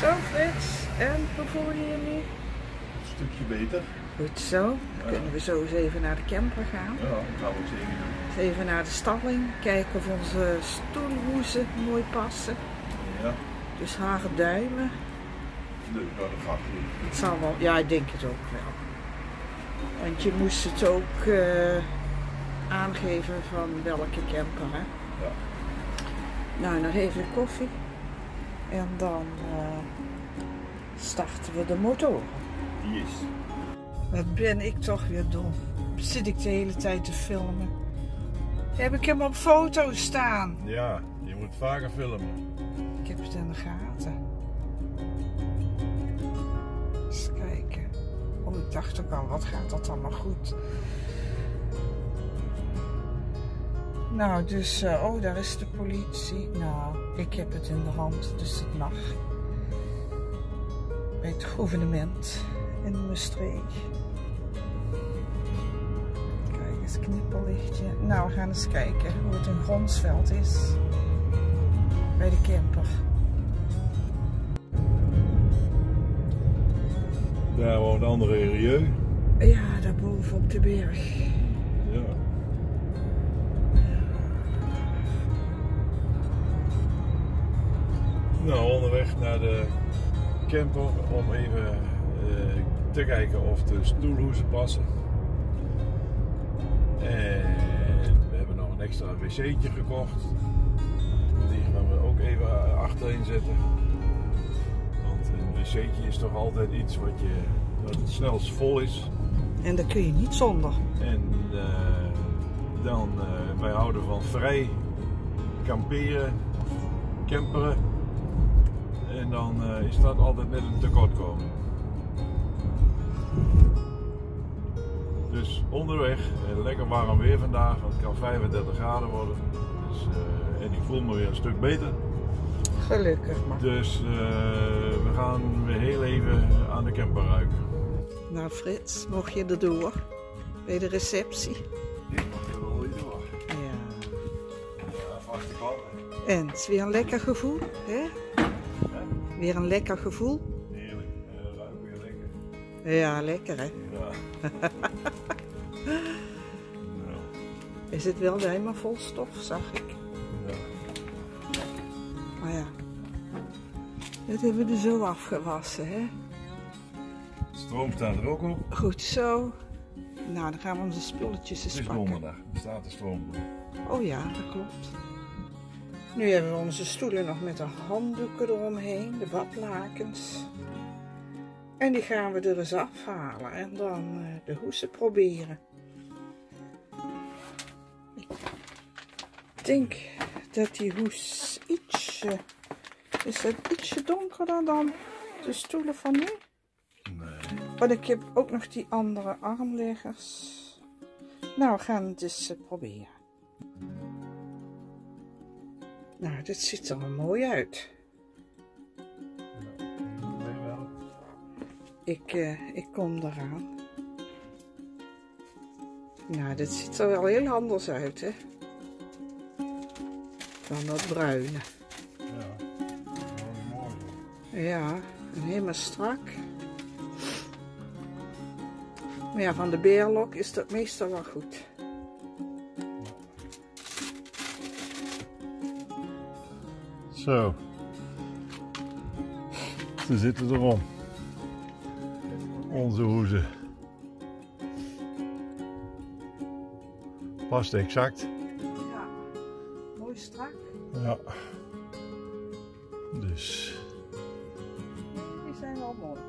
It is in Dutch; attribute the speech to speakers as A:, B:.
A: Zo Frits, en hoe voel je je nu?
B: Een stukje beter.
A: Goed zo. Dan kunnen we zo eens even naar de camper gaan.
B: Ja, dat gaan we zeker doen.
A: Eens even naar de stalling. Kijken of onze stoelhoezen mooi passen.
B: Ja,
A: Dus hare duimen.
B: ja, dat gaat goed.
A: Het zal wel, ja ik denk het ook wel. Want je moest het ook eh, aangeven van welke camper hè.
B: Ja.
A: Nou, nog even koffie. En dan eh, starten we de motor.
B: Is.
A: Wat ben ik toch weer dom. Zit ik de hele tijd te filmen. Heb ik hem op foto staan?
B: Ja, je moet vaker filmen.
A: Ik heb het in de gaten. Eens kijken. Oh, ik dacht ook al, wat gaat dat allemaal goed? Nou, dus, eh, oh, daar is de politie. Nou, ik heb het in de hand, dus het mag. Bij het gouvernement in Maastricht. Kijk eens, knipperlichtje. Nou, we gaan eens kijken hoe het in Gronsveld is. Bij de camper.
B: Daar woont André Rieu.
A: Ja, daarboven op de berg.
B: Onderweg naar de camper om even eh, te kijken of de stoelhoezen passen. En we hebben nog een extra wc'tje gekocht. Die gaan we ook even achterin zetten. Want een wc'tje is toch altijd iets wat, je, wat het snelst vol is.
A: En daar kun je niet zonder.
B: En eh, dan, eh, wij houden van vrij kamperen, camperen. En dan eh, is dat altijd net een tekortkoming. Dus onderweg, eh, lekker warm weer vandaag, want het kan 35 graden worden. Dus, eh, en ik voel me weer een stuk beter.
A: Gelukkig maar.
B: Dus we gaan weer heel even aan de camper ruiken.
A: Nou Frits, mocht je erdoor? Bij de receptie?
B: Ik mag er wel door.
A: Ja.
B: Ja, vaste klanten.
A: En het is weer een lekker gevoel, hè? Weer een lekker gevoel.
B: Heerlijk. Ruikt weer lekker.
A: Ja, lekker hè?
B: Ja. nou,
A: Is het wel helemaal vol stof, zag ik.
B: ja.
A: Maar ja. Dat hebben we er zo afgewassen, hè?
B: Stroom staat er ook op.
A: Goed zo. Nou, dan gaan we onze spulletjes eens
B: Het is
A: pakken.
B: donderdag. Er staat de stroom op.
A: Oh ja, dat klopt. Nu hebben we onze stoelen nog met de handdoeken eromheen, de badlakens. En die gaan we er eens afhalen en dan eh, de hoesen proberen. Ik denk dat die hoes ietsje, is het ietsje donkerder dan de stoelen van nu.
B: Nee.
A: Want ik heb ook nog die andere armleggers. Nou, we gaan het eens eh, proberen. Nou, dit ziet er wel mooi uit. Ik, eh, ik kom eraan. Nou, dit ziet er wel heel anders uit, hè? Dan dat bruine.
B: Ja. Mooi.
A: Ja, helemaal strak. Maar ja, van de beerlok is dat meestal wel goed.
B: Zo. Ze zitten erom. Onze hoezen. Past exact.
A: Ja, mooi strak.
B: Ja. Dus.
A: Die zijn wel mooi.